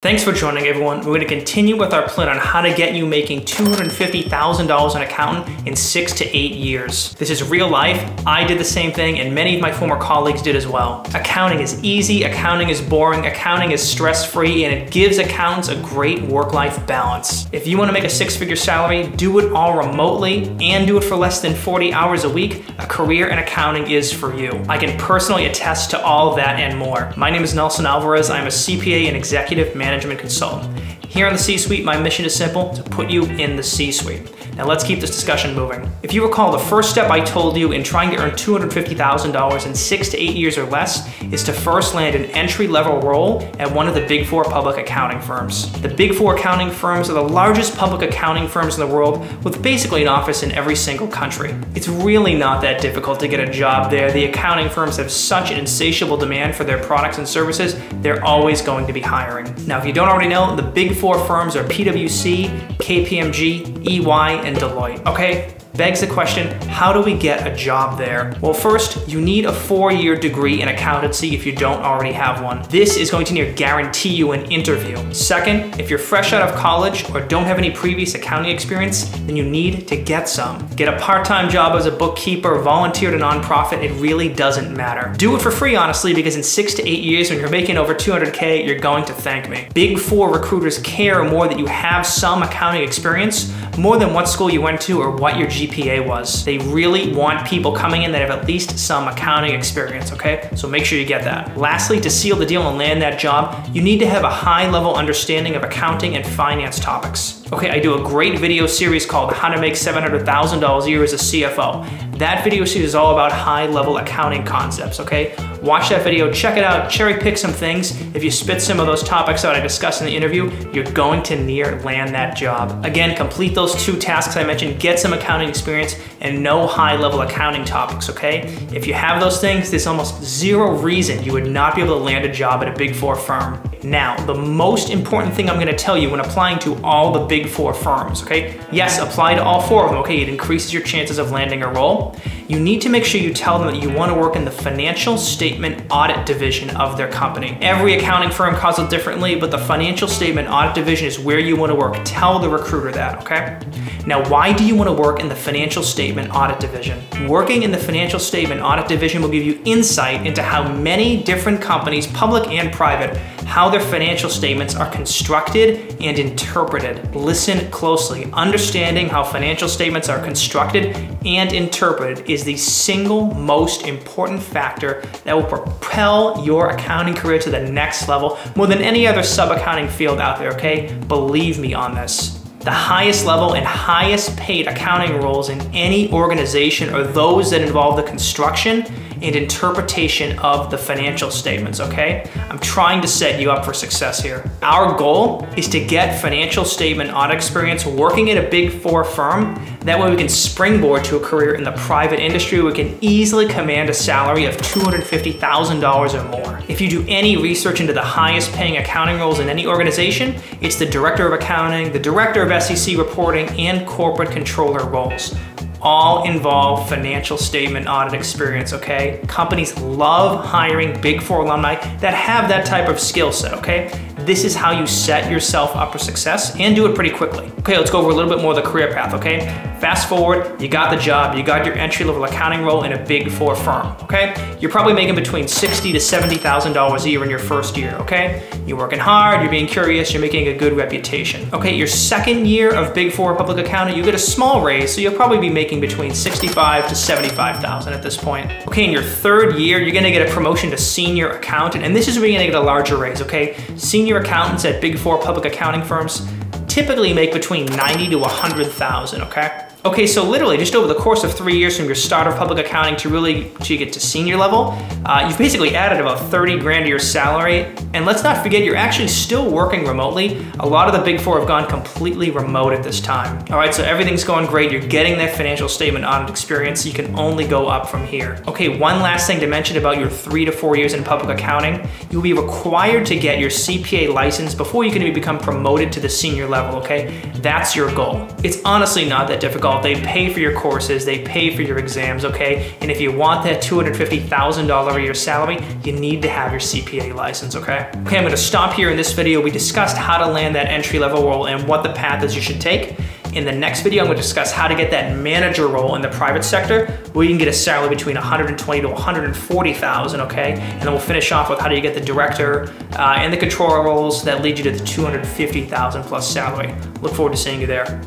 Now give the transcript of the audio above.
Thanks for joining everyone. We're going to continue with our plan on how to get you making $250,000 an accountant in six to eight years. This is real life. I did the same thing and many of my former colleagues did as well. Accounting is easy, accounting is boring, accounting is stress-free, and it gives accountants a great work-life balance. If you want to make a six-figure salary, do it all remotely and do it for less than 40 hours a week, a career in accounting is for you. I can personally attest to all that and more. My name is Nelson Alvarez. I'm a CPA and executive manager management consultant. Here on the C-Suite, my mission is simple, to put you in the C-Suite. Now let's keep this discussion moving. If you recall, the first step I told you in trying to earn $250,000 in six to eight years or less is to first land an entry-level role at one of the big four public accounting firms. The big four accounting firms are the largest public accounting firms in the world with basically an office in every single country. It's really not that difficult to get a job there. The accounting firms have such an insatiable demand for their products and services, they're always going to be hiring. Now, if you don't already know, the big four firms are PwC, KPMG, EY, and Deloitte. Okay, begs the question, how do we get a job there? Well, first, you need a four-year degree in accountancy if you don't already have one. This is going to near guarantee you an interview. Second, if you're fresh out of college or don't have any previous accounting experience, then you need to get some. Get a part-time job as a bookkeeper, volunteer at a nonprofit, it really doesn't matter. Do it for free, honestly, because in six to eight years, when you're making over 200K, you're going to thank me. Big four recruiters care more that you have some accounting experience more than what school you went to or what your GPA was. They really want people coming in that have at least some accounting experience, okay? So make sure you get that. Lastly, to seal the deal and land that job, you need to have a high level understanding of accounting and finance topics. Okay, I do a great video series called How to Make $700,000 a Year as a CFO. That video series is all about high level accounting concepts, okay? Watch that video, check it out, cherry pick some things. If you spit some of those topics out I discussed in the interview, you're going to near land that job. Again, complete those two tasks I mentioned, get some accounting experience and know high level accounting topics, okay? If you have those things, there's almost zero reason you would not be able to land a job at a big four firm. Now, the most important thing I'm gonna tell you when applying to all the big four firms, okay? Yes, apply to all four of them, okay? It increases your chances of landing a role. You need to make sure you tell them that you wanna work in the financial statement audit division of their company. Every accounting firm calls it differently, but the financial statement audit division is where you wanna work. Tell the recruiter that, okay? Now, why do you wanna work in the financial statement audit division? Working in the financial statement audit division will give you insight into how many different companies, public and private, how their financial statements are constructed and interpreted. Listen closely. Understanding how financial statements are constructed and interpreted is the single most important factor that will propel your accounting career to the next level more than any other sub-accounting field out there, okay? Believe me on this. The highest level and highest paid accounting roles in any organization are those that involve the construction and interpretation of the financial statements, okay? I'm trying to set you up for success here. Our goal is to get financial statement audit experience working at a big four firm. That way we can springboard to a career in the private industry. We can easily command a salary of $250,000 or more. If you do any research into the highest paying accounting roles in any organization, it's the director of accounting, the director of SEC reporting, and corporate controller roles all involve financial statement audit experience, okay? Companies love hiring Big Four alumni that have that type of skill set, okay? This is how you set yourself up for success and do it pretty quickly. Okay, let's go over a little bit more of the career path, okay? Fast forward, you got the job, you got your entry level accounting role in a big four firm, okay? You're probably making between $60 to $70,000 a year in your first year, okay? You're working hard, you're being curious, you're making a good reputation. Okay, your second year of big four public accounting, you get a small raise, so you'll probably be making between 65 to 75,000 at this point. Okay, in your third year, you're gonna get a promotion to senior accountant, and this is where you're gonna get a larger raise, okay? Senior accountants at big four public accounting firms typically make between 90 to 100,000, okay? Okay, so literally just over the course of three years from your start of public accounting to really to get to senior level, uh, you've basically added about 30 grand to your salary. And let's not forget, you're actually still working remotely. A lot of the big four have gone completely remote at this time. All right, so everything's going great. You're getting that financial statement audit experience. You can only go up from here. Okay, one last thing to mention about your three to four years in public accounting. You'll be required to get your CPA license before you can become promoted to the senior level, okay? That's your goal. It's honestly not that difficult They pay for your courses, they pay for your exams, okay? And if you want that $250,000 a year salary, you need to have your CPA license, okay? Okay, I'm gonna stop here in this video. We discussed how to land that entry level role and what the path is you should take. In the next video, I'm gonna discuss how to get that manager role in the private sector where you can get a salary between 120 to 140,000, okay? And then we'll finish off with how do you get the director uh, and the controller roles that lead you to the 250,000 plus salary. Look forward to seeing you there.